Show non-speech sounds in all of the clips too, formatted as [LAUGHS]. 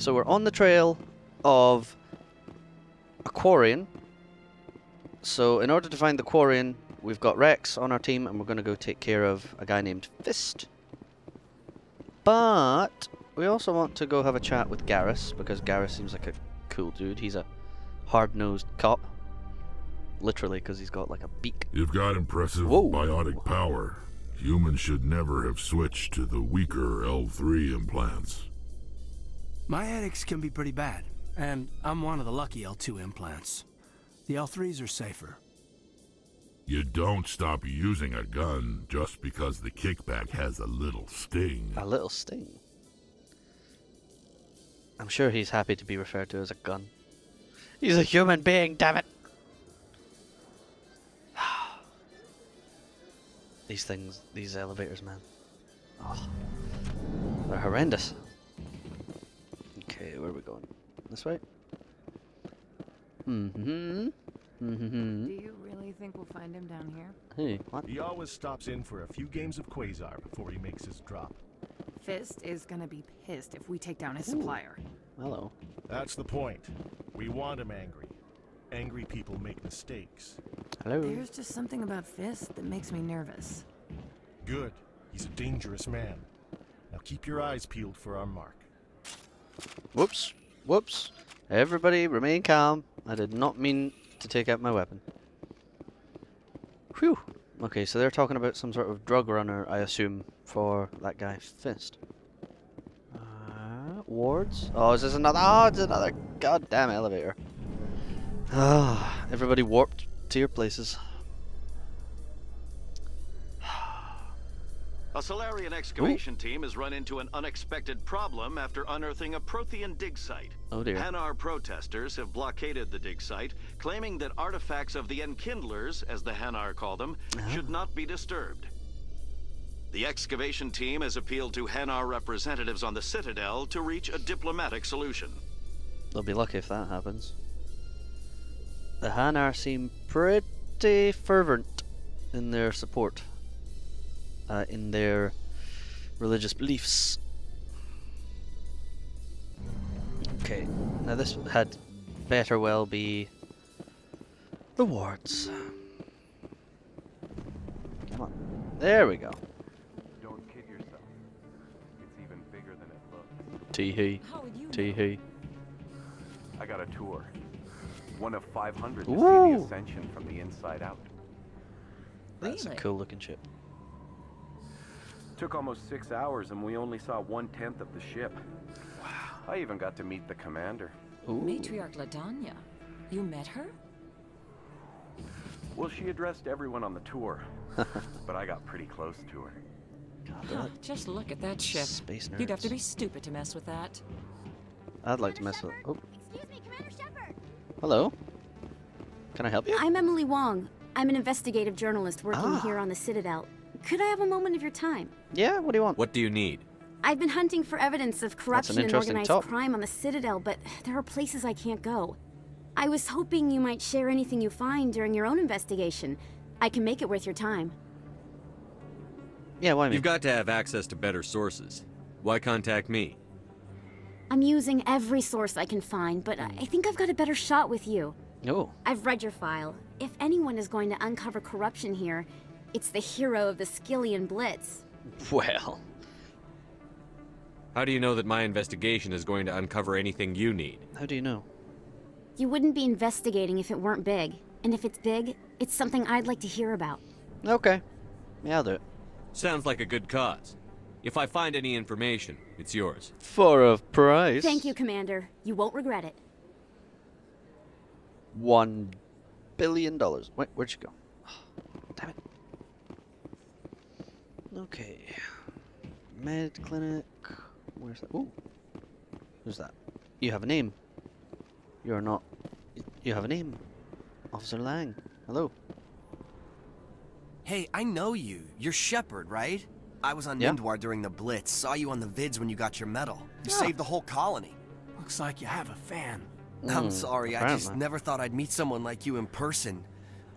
So we're on the trail of a Quarian. So in order to find the Quarian, we've got Rex on our team and we're going to go take care of a guy named Fist. But we also want to go have a chat with Garrus because Garrus seems like a cool dude. He's a hard-nosed cop. Literally, because he's got like a beak. You've got impressive Whoa. biotic power. Humans should never have switched to the weaker L3 implants. My headaches can be pretty bad, and I'm one of the lucky L2 implants. The L3s are safer. You don't stop using a gun just because the kickback has a little sting. A little sting. I'm sure he's happy to be referred to as a gun. He's a human being, damn it! [SIGHS] these things, these elevators, man. Oh, they're horrendous. Okay, where are we going? This way? Mm-hmm. Mm-hmm. Do you really think we'll find him down here? Hey, what? He always stops in for a few games of Quasar before he makes his drop. Fist is gonna be pissed if we take down his supplier. Hello. That's the point. We want him angry. Angry people make mistakes. Hello. There's just something about Fist that makes me nervous. Good. He's a dangerous man. Now keep your eyes peeled for our mark. Whoops. Whoops. Everybody remain calm. I did not mean to take out my weapon. Whew. Okay, so they're talking about some sort of drug runner, I assume, for that guy Fist. Uh, wards? Oh, is this another? Oh, it's another goddamn elevator. Ah, everybody warped to your places. A Salarian excavation team has run into an unexpected problem after unearthing a Prothean dig site. Oh dear. Hanar protesters have blockaded the dig site, claiming that artifacts of the Enkindlers, as the Hanar call them, uh-huh. should not be disturbed. The excavation team has appealed to Hanar representatives on the Citadel to reach a diplomatic solution. They'll be lucky if that happens. The Hanar seem pretty fervent in their support, uh, in their religious beliefs. Okay, now this had better well be the wards. Come on, there we go. Don't kid yourself. It's even bigger than it looks. Tee hee, How would you tee hee. I got a tour. One of 500 to see the ascension from the inside out. That's a cool looking ship. Took almost six hours and we only saw one-tenth of the ship. Wow. I even got to meet the commander. Ooh. Matriarch Lidanya. You met her? Well, she addressed everyone on the tour. [LAUGHS] but I got pretty close to her. Huh, just look at that ship. Space You'd have to be stupid to mess with that. I'd like to mess with. Oh, Excuse me, Commander Shepard. hello. Can I help you? I'm Emily Wong. I'm an investigative journalist working Ah. here on the Citadel. Could I have a moment of your time? Yeah. What do you want? What do you need? I've been hunting for evidence of corruption and organized top. crime on the Citadel, but there are places I can't go. I was hoping you might share anything you find during your own investigation. I can make it worth your time. Yeah. Why me? You've got to have access to better sources. Why contact me? I'm using every source I can find, but I I think I've got a better shot with you. Oh. I've read your file. If anyone is going to uncover corruption here, it's the hero of the Skyllian Blitz. Well. How do you know that my investigation is going to uncover anything you need? How do you know? You wouldn't be investigating if it weren't big. And if it's big, it's something I'd like to hear about. Okay. Yeah, I'll do it. Sounds like a good cause. If I find any information, it's yours. For a price. Thank you, Commander. You won't regret it. One billion dollars. Wait, where'd you go? Damn it. Okay. Med clinic. Where's that? Ooh. Who's that? You have a name. You're not. You have a name. Officer Lang. Hello. Hey, I know you. You're Shepard, right? I was on Yeah. Mindoir during the Blitz. Saw you on the vids when you got your medal. You Yeah. saved the whole colony. Looks like you have a fan. I'm Mm, sorry, I just never thought I'd meet someone like you in person.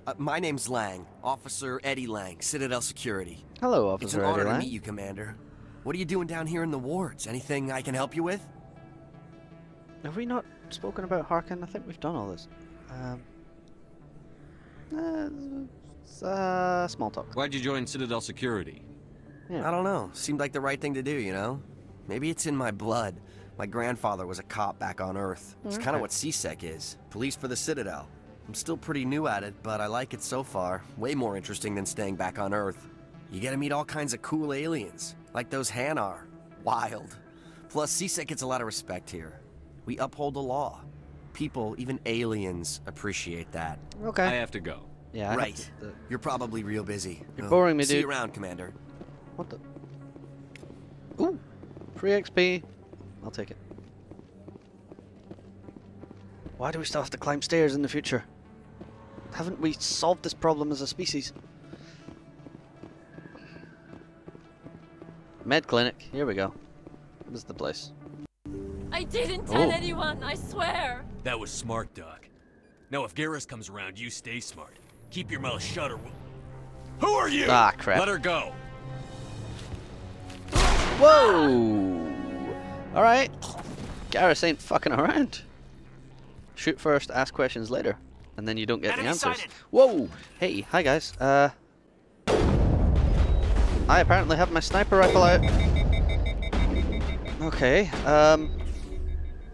Uh, my name's Lang, Officer Eddie Lang, Citadel Security. Hello, Officer It's Officer an honor Eddie to meet you, Commander. What are you doing down here in the wards? Anything I can help you with? Have we not spoken about Harkin? I think we've done all this. Um, uh, it's, uh, small talk. Why'd you join Citadel Security? Yeah. I don't know. Seemed like the right thing to do, you know? Maybe it's in my blood. My grandfather was a cop back on Earth. It's kind of what C-Sec is. Police for the Citadel. I'm still pretty new at it, but I like it so far. Way more interesting than staying back on Earth. You get to meet all kinds of cool aliens, like those Hanar. Wild. Plus, C-Sec gets a lot of respect here. We uphold the law. People, even aliens, appreciate that. Okay. I have to go. yeah. I right. to- uh, You're probably real busy. You're Well, boring me, See you around, Commander. what the? Ooh, free XP. I'll take it. Why do we still have to climb stairs in the future? Haven't we solved this problem as a species? Med clinic. Here we go. This is the place. I didn't tell Oh. anyone, I swear. That was smart, Doc. Now, if Garrus comes around, you stay smart. Keep your mouth shut or we'll... Who are you? Ah, crap. Let her go. Whoa! Alright. Garrus ain't fucking around. Shoot first, ask questions later. And then you don't get the answers. sighted. Whoa! Hey, hi guys. Uh. I apparently have my sniper rifle out. Okay, um.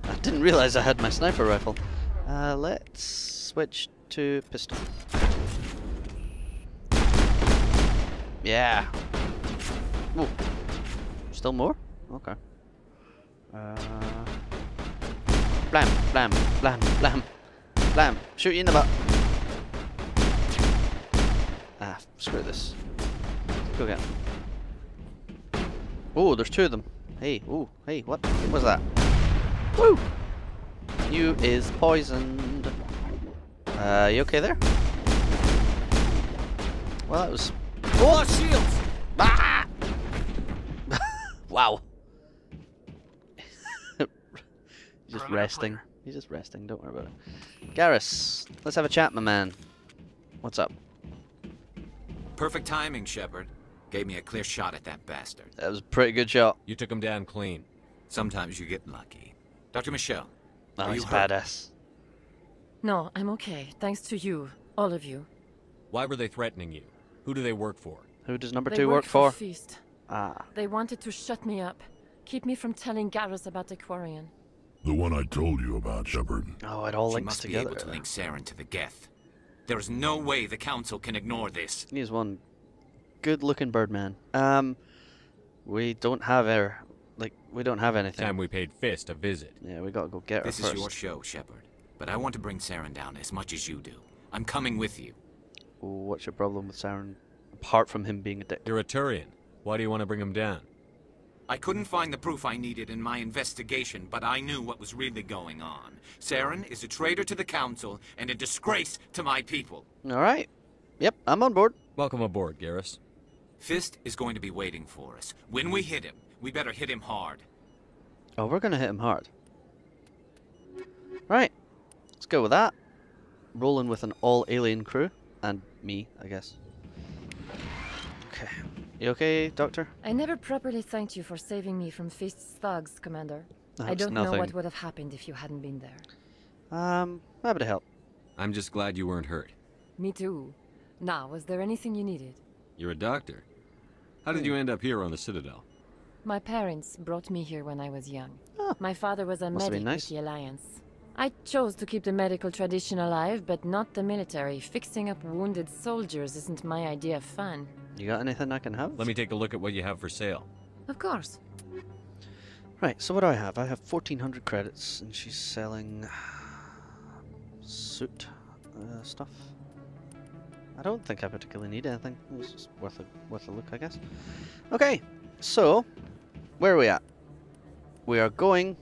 I didn't realize I had my sniper rifle. Uh, let's switch to pistol. Yeah. Whoa. Still more? Okay. Uh, blam, blam, blam, blam, blam. Shoot you in the butt. Ah, screw this. Go again. Oh, there's two of them. Hey, ooh, hey, what? What was that? Woo! You is poisoned. Uh, you okay there? Well, that was. Oh, shields! Ah! [LAUGHS] wow. [LAUGHS] just resting. He's just resting. Don't worry about it. Garrus, let's have a chat, my man. What's up? Perfect timing, Shepard. Gave me a clear shot at that bastard. That was a pretty good shot. You took him down clean. Sometimes you get lucky. Dr. Michel, Oh, are he's you hurt? badass. No, I'm okay. Thanks to you. All of you. Why were they threatening you? Who do they work for? Who does number They two work for for? Fist. Ah. They wanted to shut me up. Keep me from telling Garrus about the Quarian. The one I told you about, Shepard. Oh, it all she links must together. be able to link Saren to the Geth. There is no way the Council can ignore this. He's one good-looking birdman. Um, we don't have air. Like, we don't have anything. Time we paid Fist a visit. Yeah, we gotta go get her This is your show, Shepard. But I want to bring Saren down as much as you do. I'm coming with you. What's your problem with Saren? Apart from him being a dick. You're a Turian. Why do you want to bring him down? I couldn't find the proof I needed in my investigation, but I knew what was really going on. Saren is a traitor to the Council and a disgrace to my people. Alright. Yep, I'm on board. Welcome aboard, Garrus. Fist is going to be waiting for us. When we hit him, we better hit him hard. Oh, we're gonna hit him hard. Right. Let's go with that. Rolling with an all-alien crew. And me, I guess. Okay. You okay, Doctor? I never properly thanked you for saving me from Fist's thugs, Commander. I don't know what would have happened if you hadn't been there. Um, happy to help. I'm just glad you weren't hurt. Me too. Now, was there anything you needed? You're a doctor. How did you end up here on the Citadel? My parents brought me here when I was young. My father was a Oh. Must medic been nice. with the Alliance. I chose to keep the medical tradition alive, but not the military. Fixing up wounded soldiers isn't my idea of fun. You got anything I can have? Let me take a look at what you have for sale. Of course. Right, so what do I have? I have 1400 credits, and she's selling suit uh, stuff. I don't think I particularly need anything. It's just worth a worth a look, I guess. Okay, so where are we at? We are going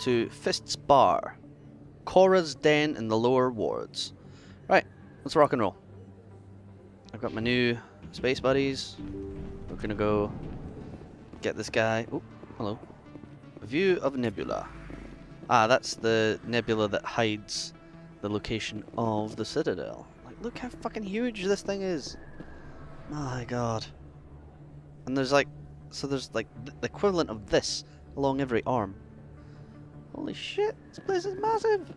to Fist's Bar, Chora's Den in the lower wards. Right, let's rock and roll. I've got my new space buddies. We're gonna go get this guy. Oh, hello. View of Nebula. Ah, that's the nebula that hides the location of the Citadel. Like, look how fucking huge this thing is. My god. And there's like, so there's like the equivalent of this along every arm. Holy shit, this place is massive!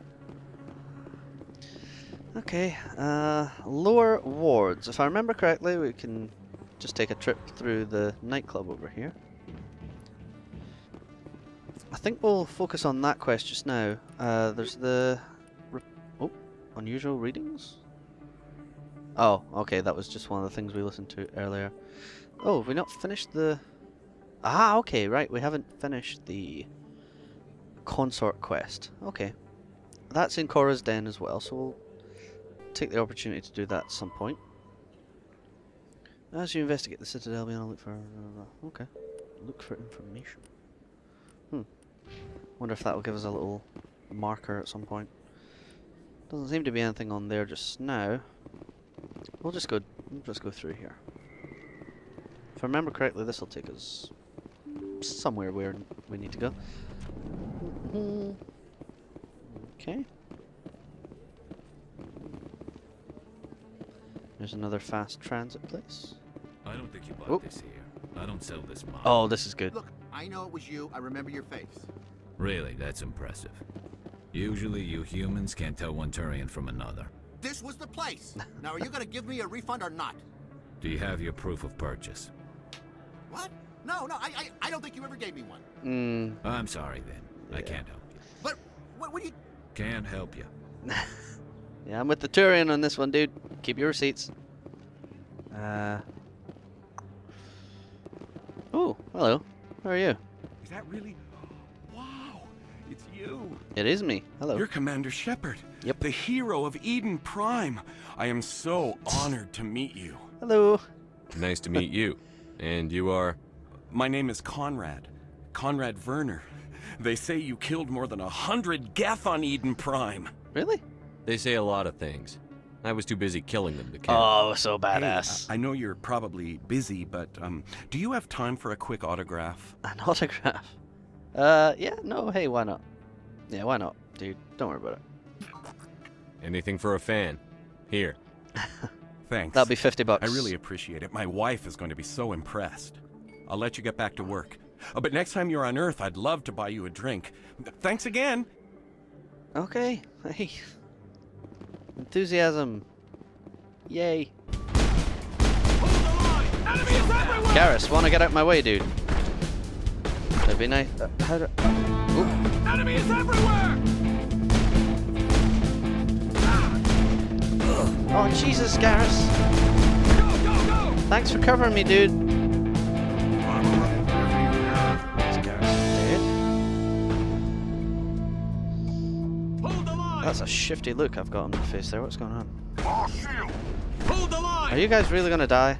Okay, uh, lower wards. If I remember correctly, we can just take a trip through the nightclub over here. I think we'll focus on that quest just now. Uh, there's the... Oh, unusual readings? Oh, okay, that was just one of the things we listened to earlier. Oh, have we not finished the... Ah, okay, right, we haven't finished the consort quest. Okay. That's in Chora's Den as well, so we'll take the opportunity to do that at some point. As you investigate the Citadel, the look for... okay. Look for information. Hmm. Wonder if that will give us a little marker at some point. Doesn't seem to be anything on there just now. We'll just go. We'll just go through here. If I remember correctly, this will take us somewhere where we need to go. Okay. There's another fast transit place. I don't think you bought Oh. this here. I don't sell this mom. Oh, this is good. Look, I know it was you. I remember your face. Really, that's impressive. Usually you humans can't tell one Turian from another. This was the place. [LAUGHS] now, are you gonna give me a refund or not? Do you have your proof of purchase? What? No, no, I, I, I don't think you ever gave me one. Mm. I'm sorry then. I can't help you. But what, what do you? Can't help you. [LAUGHS] Yeah, I'm with the Turian on this one, dude. Keep your receipts. Uh. Oh, hello. How are you? Is that really? Wow, it's you. It is me. Hello. You're Commander Shepard. Yep. The hero of Eden Prime. I am so honored to meet you. Hello. Nice to meet you. And you are? My name is Conrad. Conrad Werner. They say you killed more than a hundred Geth on Eden Prime. Really? They say a lot of things. I was too busy killing them to care. Oh, so badass. I I know you're probably busy, but um, do you have time for a quick autograph? An [LAUGHS] autograph. Uh, yeah, no, hey, why not? Yeah, why not, dude? Don't worry about it. Anything for a fan. Here. [LAUGHS] Thanks. That'll be 50 bucks. I really appreciate it. My wife is going to be so impressed. I'll let you get back to work. Oh, but next time you're on Earth, I'd love to buy you a drink. Thanks again. Okay, hey. Enthusiasm. Yay. Garrus, wanna get out my way, dude? That'd be nice. Uh, how do... Oop. Enemy is everywhere! Oh, Jesus, Garrus. Thanks for covering me, dude. That's a shifty look I've got on my face there. What's going on? Hold the line! Are you guys really gonna die?